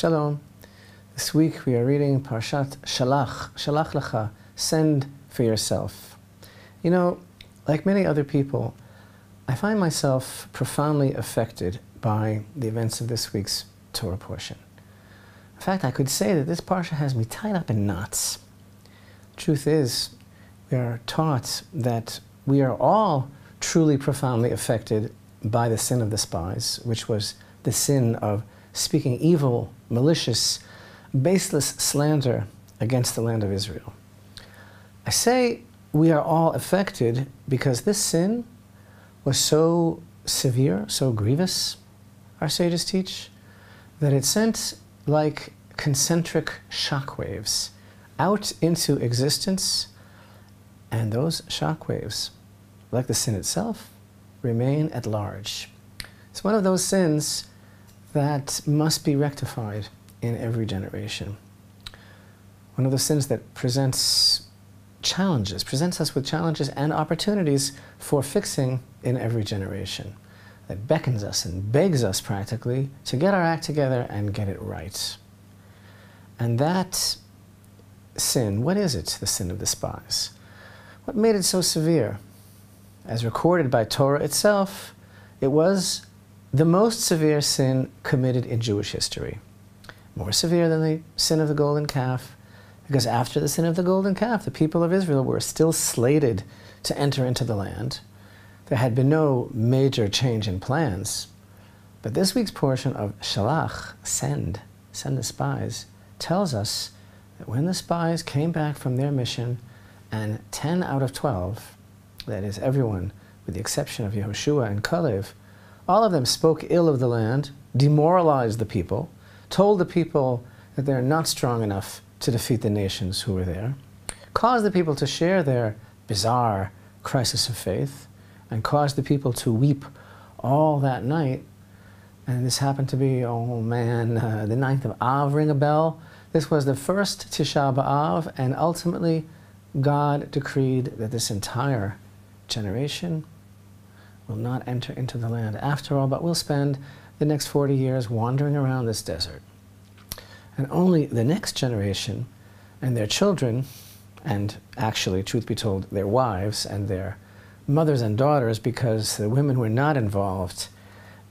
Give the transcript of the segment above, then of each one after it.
Shalom. This week we are reading Parshat Shelach, Shelach Lecha, send for yourself. You know, like many other people, I find myself profoundly affected by the events of this week's Torah portion. In fact, I could say that this parsha has me tied up in knots. Truth is, we are taught that we are all truly profoundly affected by the sin of the spies, which was the sin of speaking evil, malicious, baseless slander against the land of Israel. I say we are all affected because this sin was so severe, so grievous, our sages teach, that it sent like concentric shock waves out into existence, and those shock waves, like the sin itself, remain at large. It's one of those sins that must be rectified in every generation. One of the sins that presents challenges, presents us with challenges and opportunities for fixing in every generation. That beckons us and begs us practically to get our act together and get it right. And that sin, what is it, the sin of the spies? What made it so severe? As recorded by Torah itself, it was the most severe sin committed in Jewish history. More severe than the sin of the golden calf, because after the sin of the golden calf, the people of Israel were still slated to enter into the land. There had been no major change in plans. But this week's portion of Shelach, send, send the spies, tells us that when the spies came back from their mission, and 10 out of 12, that is everyone with the exception of Yehoshua and Kalev, all of them spoke ill of the land, demoralized the people, told the people that they're not strong enough to defeat the nations who were there, caused the people to share their bizarre crisis of faith, and caused the people to weep all that night. And this happened to be, oh man, uh, the ninth of Av, ring a bell. This was the first Tisha B'Av, and ultimately God decreed that this entire generation will not enter into the land after all, but will spend the next 40 years wandering around this desert. And only the next generation and their children, and actually, truth be told, their wives and their mothers and daughters, because the women were not involved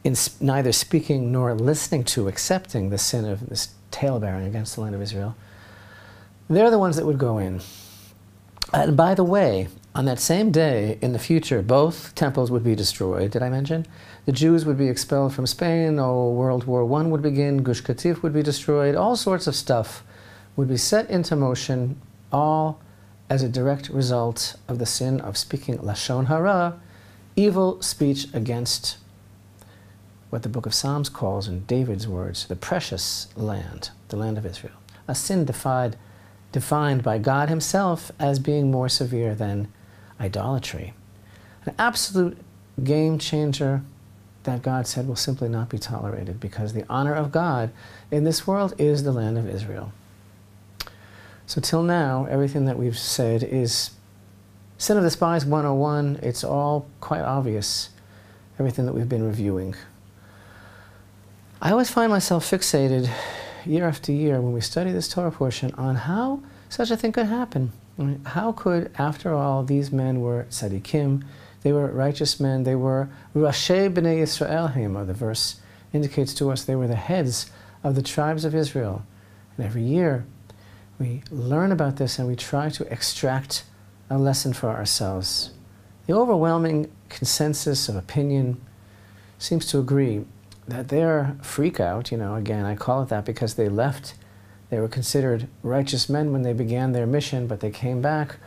in neither speaking nor listening to, accepting the sin of this tale bearing against the land of Israel, they're the ones that would go in. And by the way, on that same day in the future, both temples would be destroyed. Did I mention? The Jews would be expelled from Spain. Oh, World War I would begin. Gush Katif would be destroyed. All sorts of stuff would be set into motion, all as a direct result of the sin of speaking lashon hara, evil speech against what the Book of Psalms calls, in David's words, the precious land, the land of Israel. A sin defied, defined by God Himself as being more severe than idolatry. An absolute game changer that God said will simply not be tolerated because the honor of God in this world is the land of Israel. So, till now, everything that we've said is Sin of the Spies 101. It's all quite obvious, everything that we've been reviewing. I always find myself fixated year after year when we study this Torah portion on how such a thing could happen. How could, after all, these men were tzaddikim, they were righteous men, they were Rashei b'nei Yisrael the verse indicates to us they were the heads of the tribes of Israel. And every year we learn about this and we try to extract a lesson for ourselves. The overwhelming consensus of opinion seems to agree that their freak out, you know, again, I call it that because they left they were considered righteous men when they began their mission, but they came back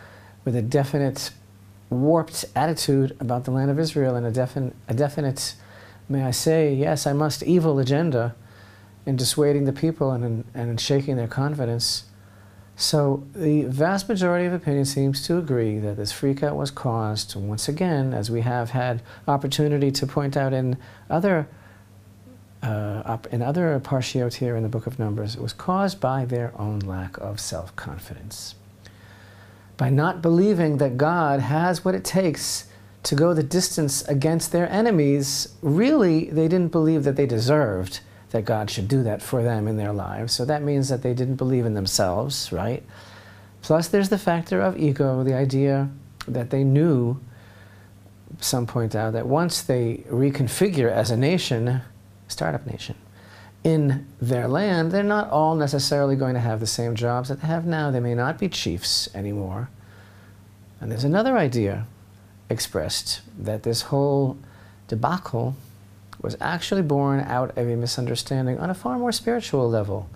with a definite warped attitude about the land of Israel and a, defin- a definite, may I say, yes, I must, evil agenda in dissuading the people and in, and in shaking their confidence. So the vast majority of opinion seems to agree that this freakout was caused, once again, as we have had opportunity to point out in other uh, in other parshiot here in the book of Numbers, it was caused by their own lack of self confidence. By not believing that God has what it takes to go the distance against their enemies, really, they didn't believe that they deserved that God should do that for them in their lives. So that means that they didn't believe in themselves, right? Plus, there's the factor of ego, the idea that they knew, some point out, that once they reconfigure as a nation, startup nation, in their land, they're not all necessarily going to have the same jobs that they have now. They may not be chiefs anymore. And there's another idea expressed that this whole debacle was actually born out of a misunderstanding on a far more spiritual level.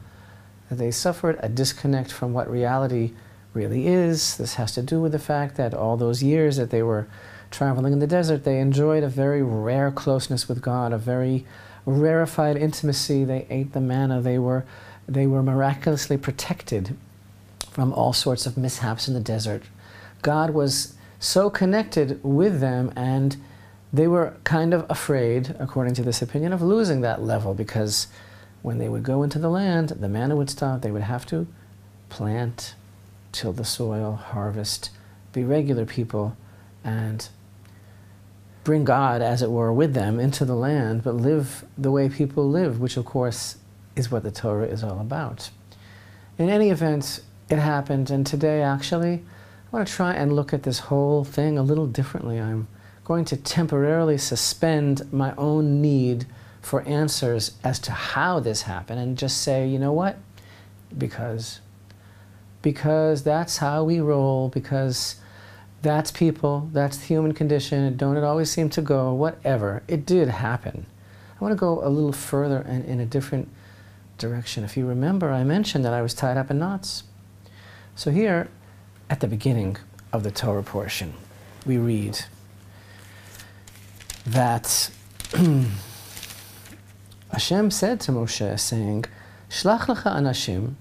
That they suffered a disconnect from what reality really is. This has to do with the fact that all those years that they were traveling in the desert, they enjoyed a very rare closeness with God, a very rarefied intimacy. They ate the manna. They were, they were miraculously protected from all sorts of mishaps in the desert. God was so connected with them and they were kind of afraid, according to this opinion, of losing that level because when they would go into the land, the manna would stop. They would have to plant, till the soil, harvest, be regular people, and bring God, as it were, with them into the land, but live the way people live, which, of course, is what the Torah is all about. In any event, it happened, and today, actually, I want to try and look at this whole thing a little differently. I'm going to temporarily suspend my own need for answers as to how this happened and just say, you know what? Because. Because that's how we roll, because that's people, that's the human condition, don't it always seem to go, whatever. It did happen. I want to go a little further and in a different direction. If you remember, I mentioned that I was tied up in knots. So here, at the beginning of the Torah portion, we read, that Hashem said to Moshe, saying, Shlach lecha anashim,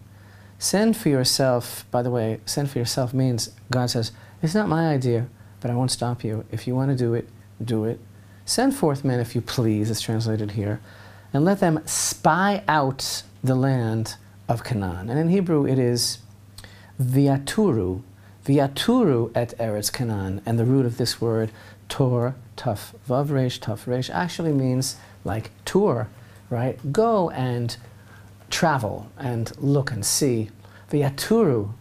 send for yourself, by the way, send for yourself means, God says, it's not my idea, but I won't stop you. If you want to do it, do it. Send forth men, if you please, it's translated here, and let them spy out the land of Canaan. And in Hebrew it is viaturu, viaturu et eretz Canaan, and the root of this word, tor, tav, vav resh, resh, actually means like tour, right? Go and travel and look and see. Viaturu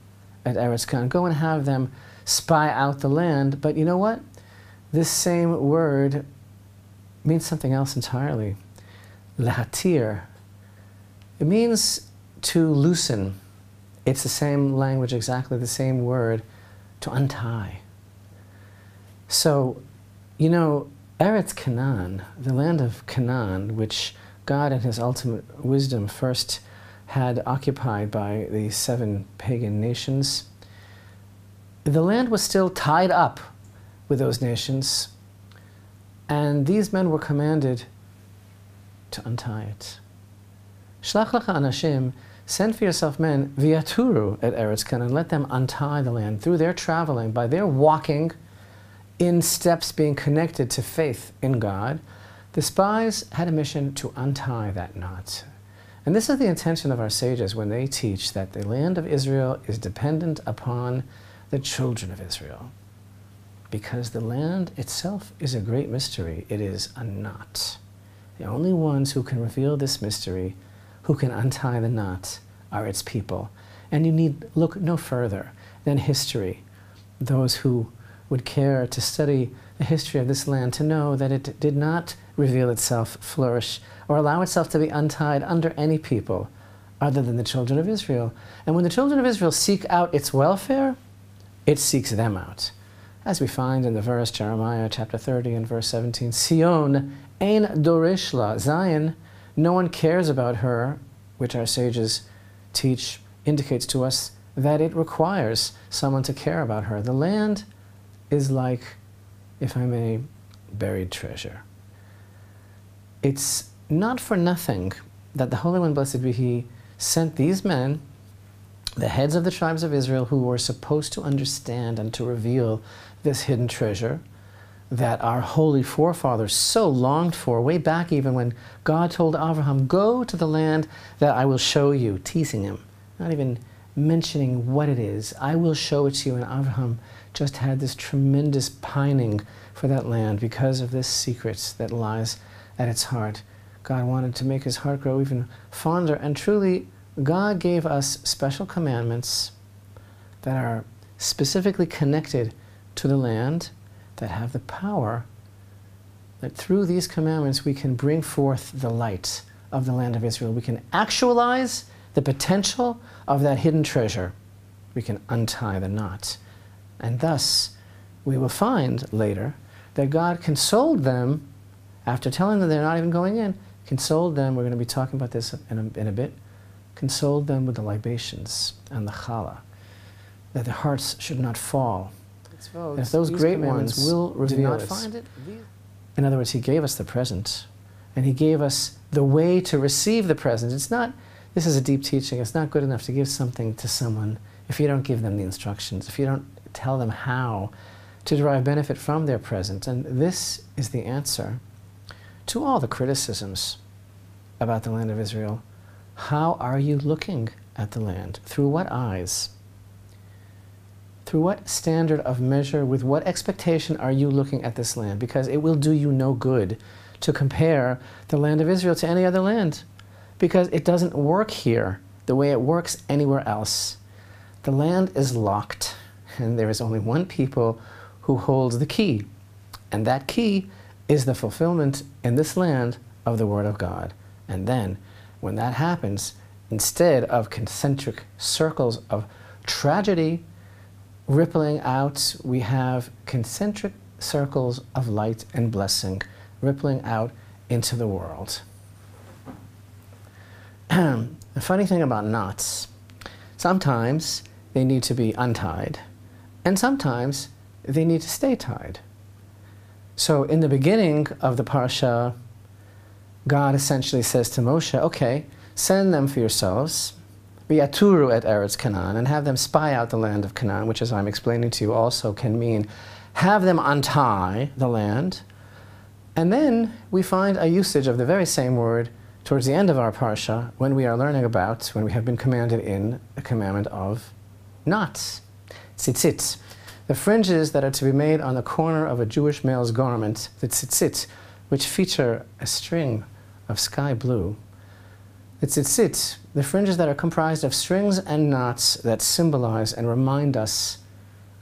at Eretz Canaan. go and have them spy out the land. But you know what? This same word means something else entirely. Lehatir. It means to loosen. It's the same language, exactly the same word, to untie. So you know, Eretz Canaan, the land of Canaan, which God in his ultimate wisdom first had occupied by the seven pagan nations, the land was still tied up with those nations, and these men were commanded to untie it. Shlach lecha anashim, send for yourself men, viaturu at Eretz Canaan, let them untie the land through their traveling, by their walking, in steps being connected to faith in God, the spies had a mission to untie that knot. And this is the intention of our sages when they teach that the land of Israel is dependent upon the children of Israel. Because the land itself is a great mystery, it is a knot. The only ones who can reveal this mystery, who can untie the knot, are its people. And you need look no further than history, those who would care to study the history of this land to know that it did not reveal itself, flourish, or allow itself to be untied under any people other than the children of Israel. And when the children of Israel seek out its welfare, it seeks them out. As we find in the verse Jeremiah chapter 30 and verse 17, Sion ein dorishla, Zion, no one cares about her, which our sages teach indicates to us that it requires someone to care about her. The land is like, if I may, buried treasure. It's not for nothing that the Holy One, blessed be He, sent these men, the heads of the tribes of Israel, who were supposed to understand and to reveal this hidden treasure that our holy forefathers so longed for, way back even when God told Abraham, Go to the land that I will show you, teasing him, not even mentioning what it is. I will show it to you. And Abraham just had this tremendous pining for that land because of this secret that lies at its heart. God wanted to make his heart grow even fonder. And truly, God gave us special commandments that are specifically connected to the land, that have the power that through these commandments we can bring forth the light of the land of Israel. We can actualize the potential of that hidden treasure. We can untie the knot. And thus, we will find later that God consoled them after telling them they're not even going in, consoled them, we're going to be talking about this in a, in a bit, consoled them with the libations and the challah, that their hearts should not fall. And if those great ones will reveal not find it, in other words, He gave us the present, and He gave us the way to receive the present. It's not, this is a deep teaching, it's not good enough to give something to someone if you don't give them the instructions, if you don't tell them how to derive benefit from their present. And this is the answer to all the criticisms about the land of Israel. How are you looking at the land? Through what eyes? Through what standard of measure, with what expectation are you looking at this land? Because it will do you no good to compare the land of Israel to any other land. Because it doesn't work here the way it works anywhere else. The land is locked, and there is only one people who holds the key. And that key is the fulfillment in this land of the Word of God. And then, when that happens, instead of concentric circles of tragedy rippling out, we have concentric circles of light and blessing rippling out into the world. the funny thing about knots, sometimes they need to be untied, and sometimes they need to stay tied. So in the beginning of the parsha, God essentially says to Moshe, okay, send them for yourselves, Biaturu at Eretz Canaan, and have them spy out the land of Canaan, which, as I'm explaining to you, also can mean have them untie the land. And then we find a usage of the very same word towards the end of our parsha when we are learning about, when we have been commanded in the commandment of knots, tzitzit. The fringes that are to be made on the corner of a Jewish male's garment, the tzitzit, which feature a string of sky blue. The tzitzit, the fringes that are comprised of strings and knots that symbolize and remind us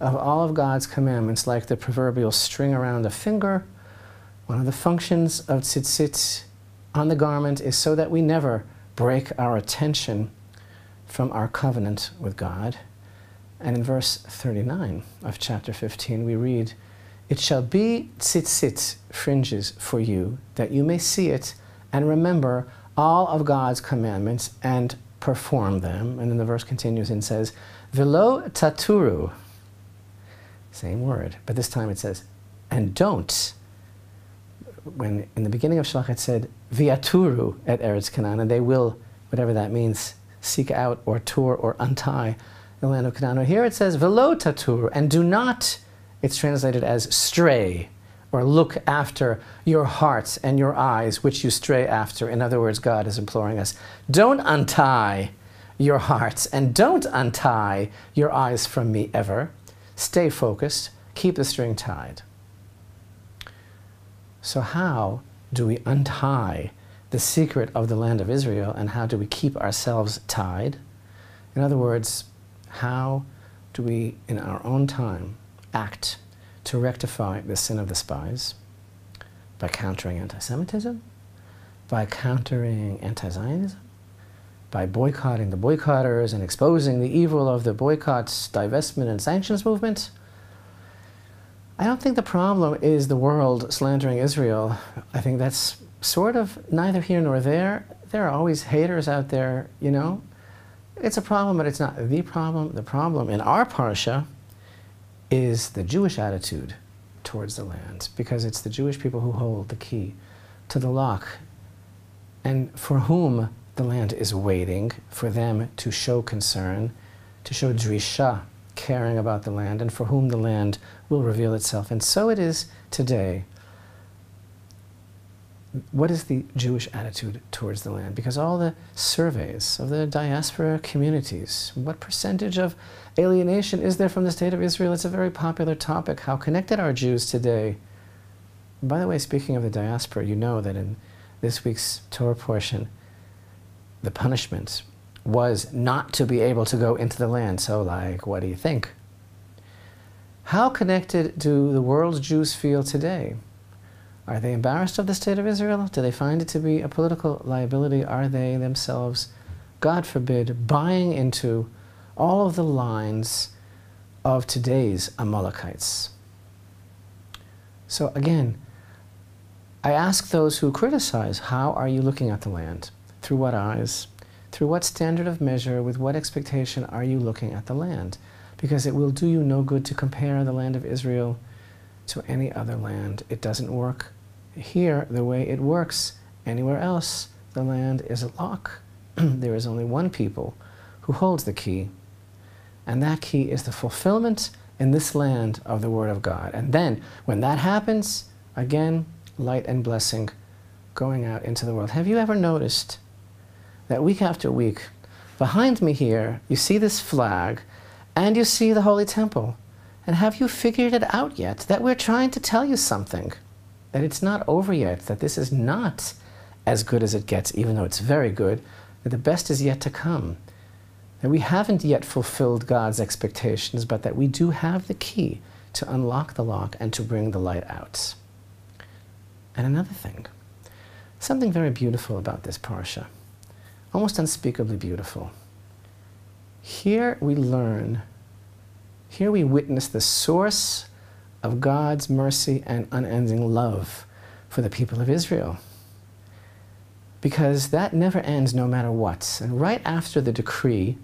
of all of God's commandments, like the proverbial string around a finger. One of the functions of tzitzit on the garment is so that we never break our attention from our covenant with God. And in verse 39 of chapter 15, we read, It shall be tzitzit, fringes, for you, that you may see it and remember all of God's commandments and perform them. And then the verse continues and says, Velo taturu, same word, but this time it says, and don't. When in the beginning of Shelach it said, Viaturu at Eretz Canaan, and they will, whatever that means, seek out or tour or untie the land of Canaan. Here it says, Velo tatur, and do not, it's translated as stray, or look after your hearts and your eyes, which you stray after. In other words, God is imploring us, don't untie your hearts and don't untie your eyes from me ever. Stay focused, keep the string tied. So, how do we untie the secret of the land of Israel and how do we keep ourselves tied? In other words, how do we, in our own time, act to rectify the sin of the spies? By countering anti Semitism? By countering anti Zionism? By boycotting the boycotters and exposing the evil of the boycotts, divestment, and sanctions movement? I don't think the problem is the world slandering Israel. I think that's sort of neither here nor there. There are always haters out there, you know, it's a problem, but it's not the problem. The problem in our parsha is the Jewish attitude towards the land, because it's the Jewish people who hold the key to the lock, and for whom the land is waiting for them to show concern, to show drisha, caring about the land, and for whom the land will reveal itself. And so it is today what is the Jewish attitude towards the land? Because all the surveys of the diaspora communities, what percentage of alienation is there from the state of Israel? It's a very popular topic. How connected are Jews today? By the way, speaking of the diaspora, you know that in this week's Torah portion, the punishment was not to be able to go into the land. So, like, what do you think? How connected do the world's Jews feel today? Are they embarrassed of the state of Israel? Do they find it to be a political liability? Are they themselves, God forbid, buying into all of the lines of today's Amalekites? So again, I ask those who criticize, how are you looking at the land? Through what eyes? Through what standard of measure, with what expectation are you looking at the land? Because it will do you no good to compare the land of Israel to any other land. It doesn't work here the way it works anywhere else. The land is a lock. there is only one people who holds the key, and that key is the fulfillment in this land of the Word of God. And then, when that happens, again, light and blessing going out into the world. Have you ever noticed that week after week, behind me here, you see this flag and you see the Holy Temple. And have you figured it out yet that we're trying to tell you something? That it's not over yet, that this is not as good as it gets, even though it's very good, that the best is yet to come. That we haven't yet fulfilled God's expectations, but that we do have the key to unlock the lock and to bring the light out. And another thing, something very beautiful about this parsha almost unspeakably beautiful. Here we learn, here we witness the source of God's mercy and unending love for the people of Israel. Because that never ends no matter what. And right after the decree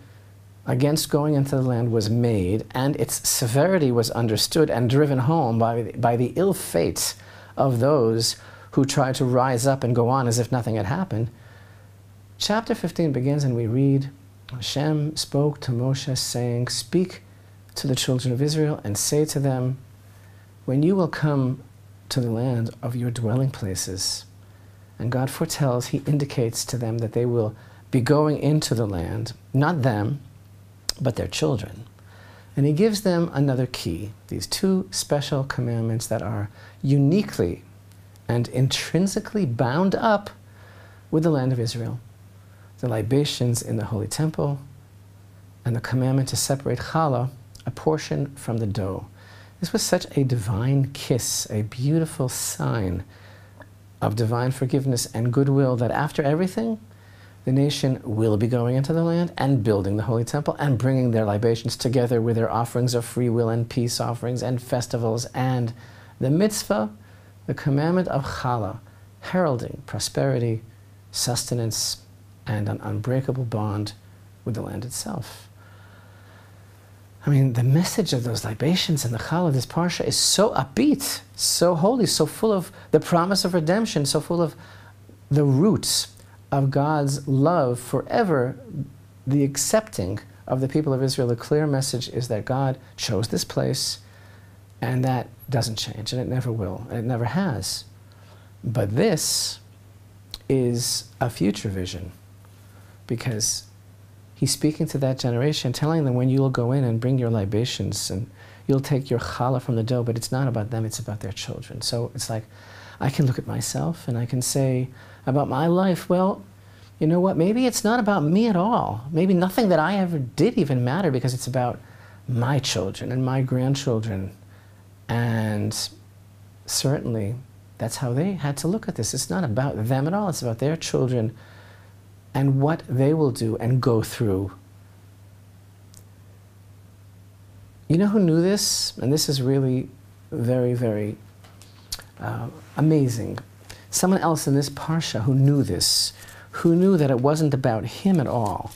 against going into the land was made and its severity was understood and driven home by, by the ill fate of those who tried to rise up and go on as if nothing had happened, chapter 15 begins and we read, Hashem spoke to Moshe saying, Speak to the children of Israel and say to them, When you will come to the land of your dwelling places, and God foretells, He indicates to them that they will be going into the land, not them, but their children. And He gives them another key, these two special commandments that are uniquely and intrinsically bound up with the land of Israel the libations in the Holy Temple, and the commandment to separate challah, a portion from the dough. This was such a divine kiss, a beautiful sign of divine forgiveness and goodwill that after everything, the nation will be going into the land and building the Holy Temple and bringing their libations together with their offerings of free will and peace offerings and festivals and the mitzvah, the commandment of challah, heralding prosperity, sustenance, and an unbreakable bond with the land itself. I mean, the message of those libations and the challah of this parsha is so upbeat, so holy, so full of the promise of redemption, so full of the roots of God's love forever, the accepting of the people of Israel. The clear message is that God chose this place, and that doesn't change, and it never will, and it never has. But this is a future vision because he's speaking to that generation, telling them when you'll go in and bring your libations and you'll take your challah from the dough, but it's not about them, it's about their children. So it's like, I can look at myself and I can say about my life, well, you know what, maybe it's not about me at all. Maybe nothing that I ever did even matter because it's about my children and my grandchildren. And certainly that's how they had to look at this. It's not about them at all, it's about their children and what they will do and go through. You know who knew this? And this is really very, very uh, amazing. Someone else in this parsha who knew this, who knew that it wasn't about him at all,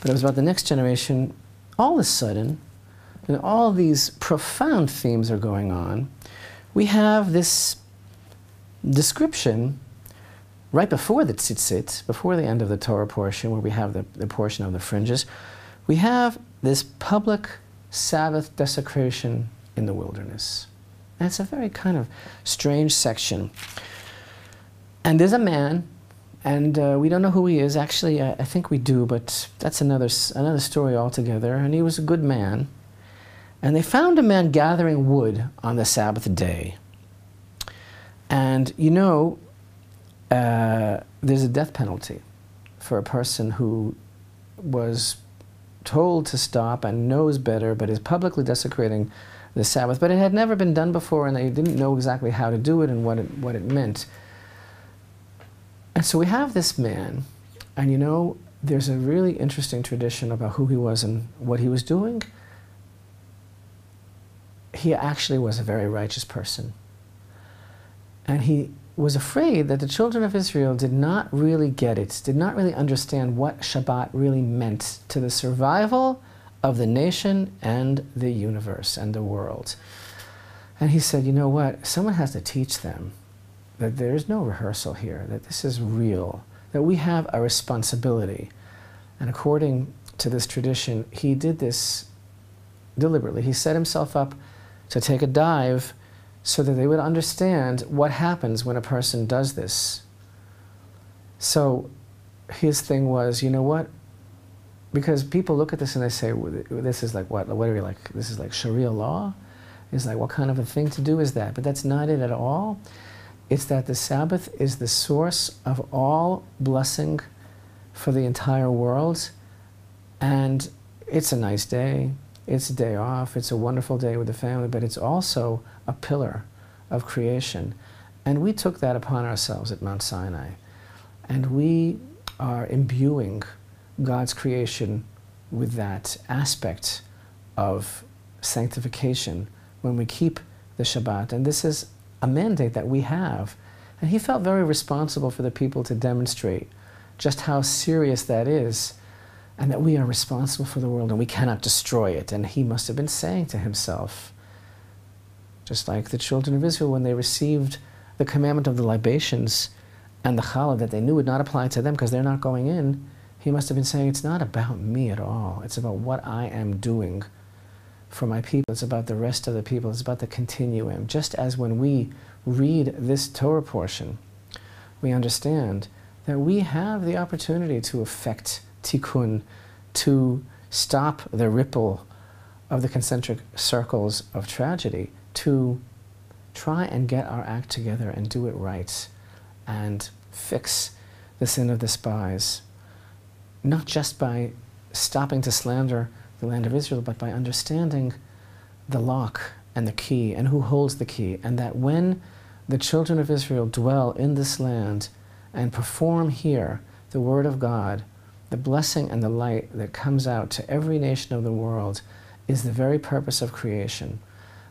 but it was about the next generation. All of a sudden, and all these profound themes are going on, we have this description right before the tzitzit, before the end of the Torah portion, where we have the, the portion of the fringes, we have this public Sabbath desecration in the wilderness. And it's a very kind of strange section. And there's a man, and uh, we don't know who he is. Actually, I, I think we do, but that's another, another story altogether. And he was a good man. And they found a man gathering wood on the Sabbath day. And you know, uh, there's a death penalty for a person who was told to stop and knows better, but is publicly desecrating the Sabbath. But it had never been done before, and they didn't know exactly how to do it and what it, what it meant. And so we have this man, and you know, there's a really interesting tradition about who he was and what he was doing. He actually was a very righteous person. And he was afraid that the children of Israel did not really get it, did not really understand what Shabbat really meant to the survival of the nation and the universe and the world. And he said, you know what? Someone has to teach them that there's no rehearsal here, that this is real, that we have a responsibility. And according to this tradition, he did this deliberately. He set himself up to take a dive so that they would understand what happens when a person does this. So his thing was, you know what? Because people look at this and they say, this is like what? What are we like? This is like Sharia law? It's like, what kind of a thing to do is that? But that's not it at all. It's that the Sabbath is the source of all blessing for the entire world. And it's a nice day. It's a day off. It's a wonderful day with the family, but it's also a pillar of creation. And we took that upon ourselves at Mount Sinai. And we are imbuing God's creation with that aspect of sanctification when we keep the Shabbat. And this is a mandate that we have. And he felt very responsible for the people to demonstrate just how serious that is and that we are responsible for the world and we cannot destroy it. And he must have been saying to himself, just like the children of Israel when they received the commandment of the libations and the challah that they knew would not apply to them because they're not going in, he must have been saying, it's not about me at all. It's about what I am doing for my people. It's about the rest of the people. It's about the continuum. Just as when we read this Torah portion, we understand that we have the opportunity to affect tikkun, to stop the ripple of the concentric circles of tragedy, to try and get our act together and do it right and fix the sin of the spies, not just by stopping to slander the land of Israel, but by understanding the lock and the key and who holds the key, and that when the children of Israel dwell in this land and perform here the word of God, the blessing and the light that comes out to every nation of the world is the very purpose of creation.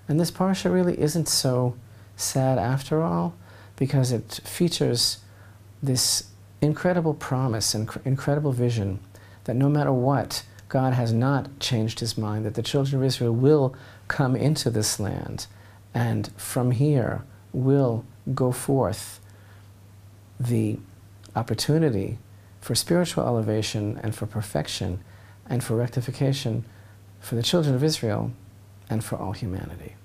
And this parsha really isn't so sad after all, because it features this incredible promise and incredible vision that no matter what, God has not changed his mind, that the children of Israel will come into this land and from here will go forth the opportunity for spiritual elevation and for perfection and for rectification for the children of Israel and for all humanity.